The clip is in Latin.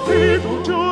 fiducia